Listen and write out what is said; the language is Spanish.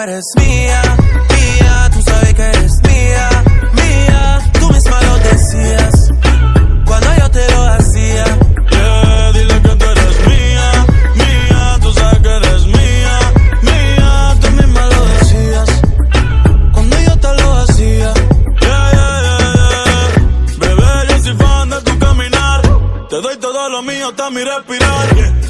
Eres mía, mía, tú sabes que eres mía, mía, tú misma lo decías cuando yo te lo hacía. Yeah, dile que tú eres mía, mía, tú sabes que eres mía, mía, tú misma lo decías cuando yo te lo hacía. Yeah, yeah, yeah, yeah. Bebé, yo soy fan de tu caminar, te doy todo lo mío hasta mi respirar.